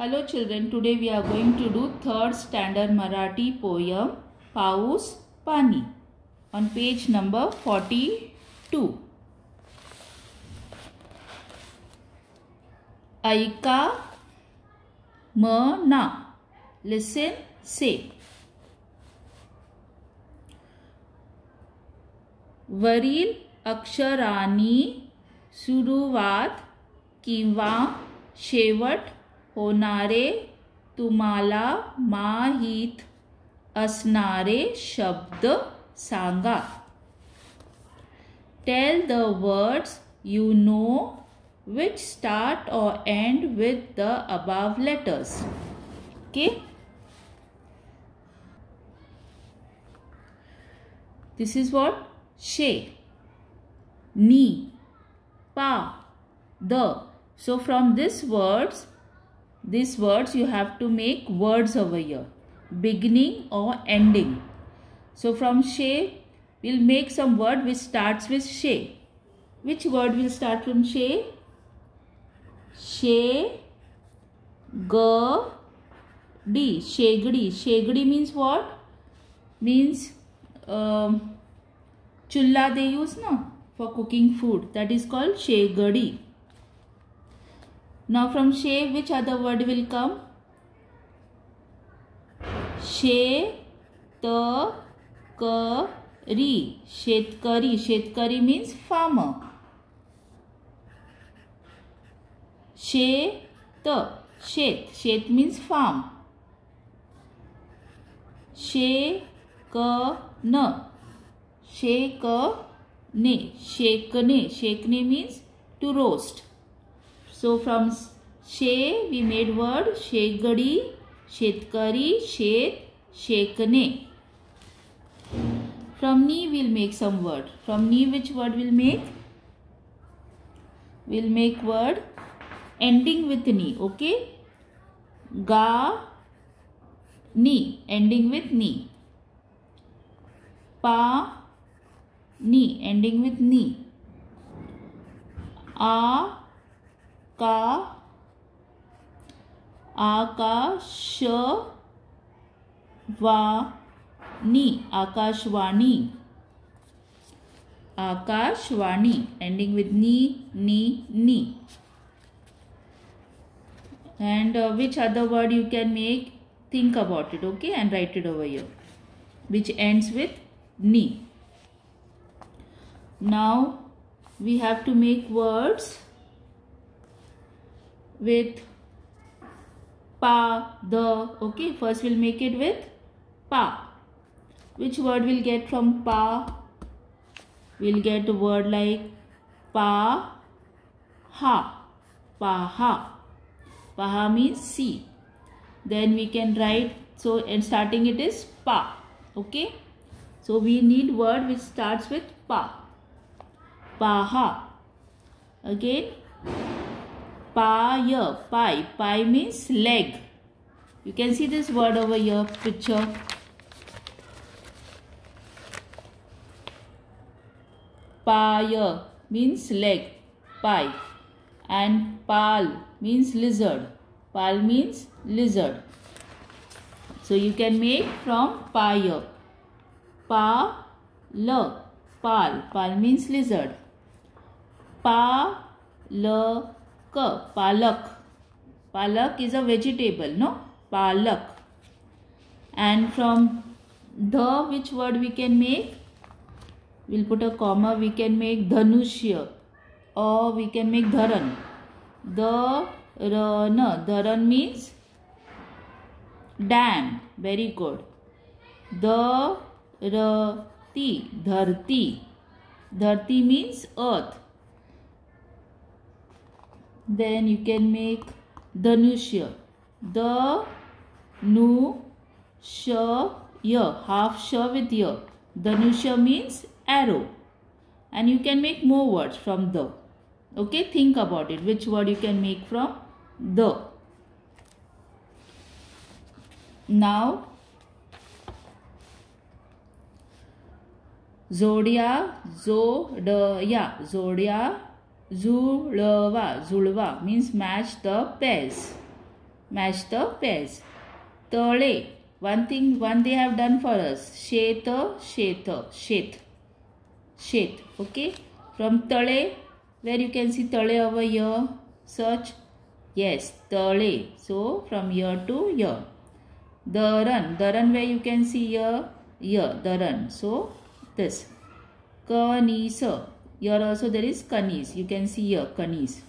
Hello children today we are going to do third standard Marathi poem paus pani on page number forty two ऐका म ना listen से वरील अक्षरानी सुरुवात किंवा शेवट होनारे तुम्हाला माहित असणारे शब्द सांगा. Tell the words you know which start or end with the above letters के दिस इज़ वॉट शे नी पा the so from this words these words you have to make words over here beginning or ending. So from she we'll make some word which starts with she. Which word will start from she? She g d shegdi. Shegdi means what? Means um, chulla they use no? For cooking food. That is called shegadi now from she, which other word will come? She, ta, ka, ri. Shetkari. Shetkari means farmer. She, ta. Shet. Shet means farm. She, ka, na. Shake, ne. Shekne. Shekne means to roast. So from she we made word shegadi, shetkari, shet, shekne. From ni we'll make some word. From ni which word we'll make? We'll make word ending with ni. Okay? Ga ni ending with ni. Pa ni ending with ni. A का आकाशवाणी आकाशवाणी आकाशवाणी ending with नी नी नी and which other word you can make think about it okay and write it over you which ends with knee now we have to make words with pa the okay? First we'll make it with pa. Which word we'll get from pa? We'll get a word like pa ha. Pa ha. Paha means see. Then we can write so and starting it is pa okay? So we need word which starts with pa. Paha again Pie, pie. Pie means leg. You can see this word over here, picture. Pie means leg, pie. And pal means lizard. Pal means lizard. So you can make from pie. Pa, l, pal. Pal means lizard. Pa, l, K. Palak. Palak is a vegetable, no? Palak. And from the, which word we can make? We'll put a comma. We can make dhanushya. Or we can make dharan. The, rana. Dharan means dam. Very good. The, rati. Dharti. Dharti means earth then you can make Dhanushya. The nu sha ya half sha with ya. Dhanushya means arrow. And you can make more words from the. Okay, think about it. Which word you can make from the. Now, Zodia, Zodaya, Zodia, Zulva. Zulva means match the pairs. match the pairs. Tale one thing one they have done for us. Sheta sheta shet. Shet okay? From tale where you can see tale over here. Search. Yes tale. So from here to here. Daran daran where you can see here. Here daran so this. Kanisa here also there is kanis. You can see here kanis.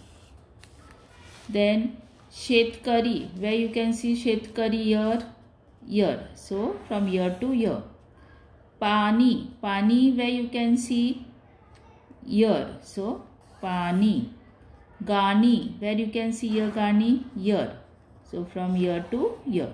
Then shetkari. Where you can see shetkari here? Here. So from here to here. Pani. Pani where you can see? Here. So pani. Gani where you can see here gani here. So from here to here